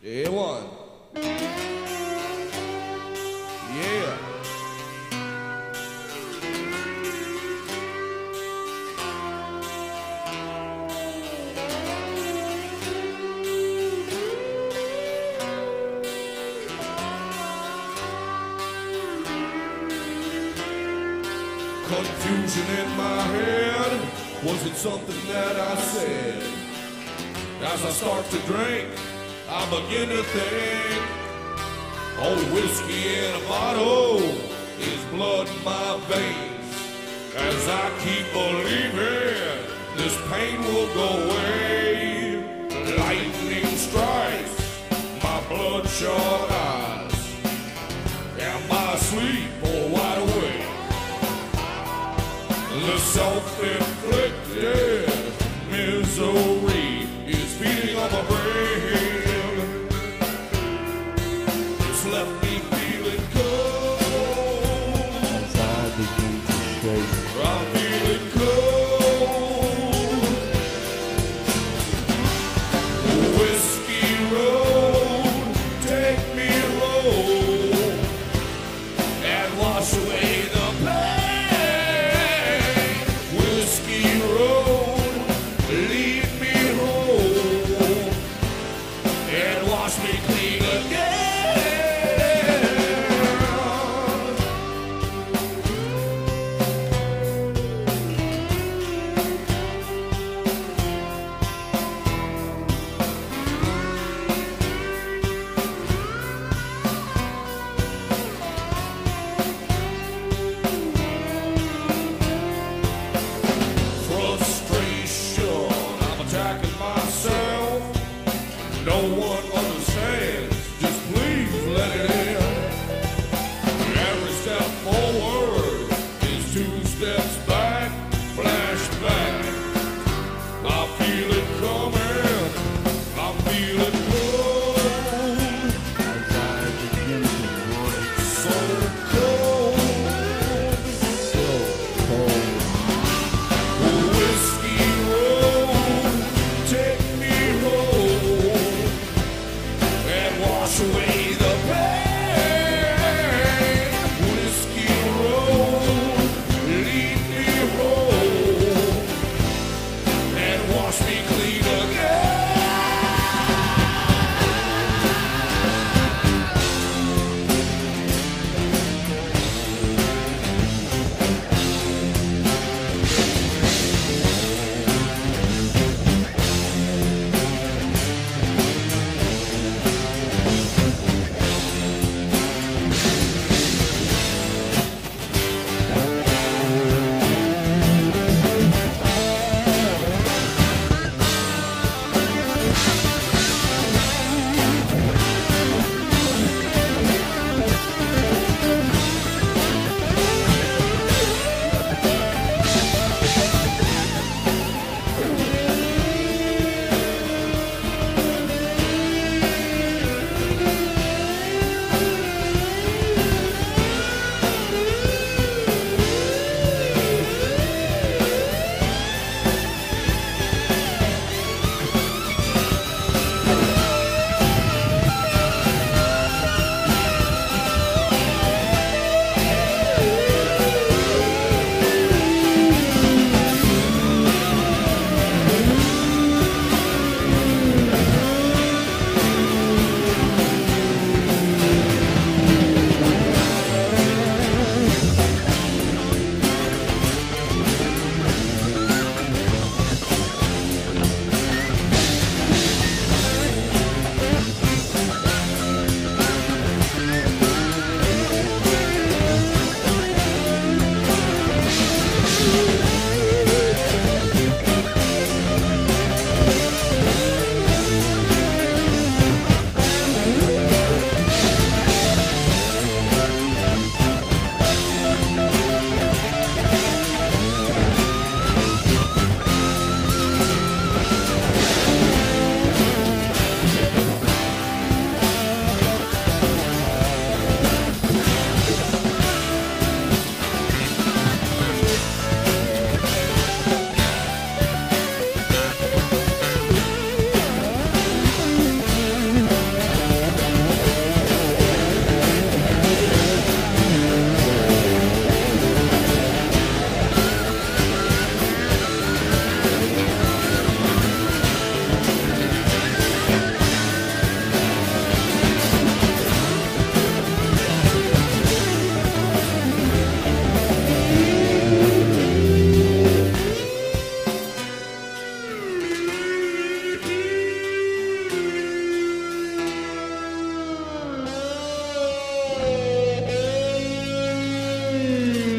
Yeah, one. Yeah. Confusion in my head. Was it something that I said? As I start to drink, I begin to think. Oh, whiskey in a bottle is blood in my veins. As I keep believing, this pain will go away. Lightning strikes my bloodshot eyes. Am I asleep or wide awake? The self-inflicted misery wash me clean. Música